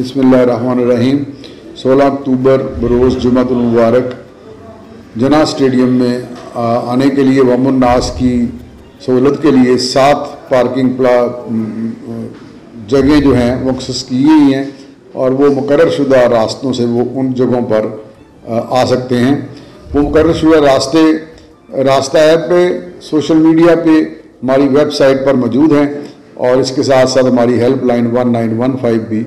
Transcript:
बिस्मिल्लाहिर्रहमानिर्रहीम। 16 अक्टूबर बरोज़ जुमातुल मुबारक। जना स्टेडियम में आने के लिए वमुन्नास की सहूलत के लिए सात पार्किंग प्ला जगहें जो हैं मखसूस की गई हैं और वो मुकर रास्तों से वो उन जगहों पर आ, सकते हैं। वो मुकर रास्ते रास्ता ऐप पे सोशल मीडिया पे हमारी वेबसाइट पर मौजूद हैं और इसके साथ साथ हमारी helpline one nine one five भी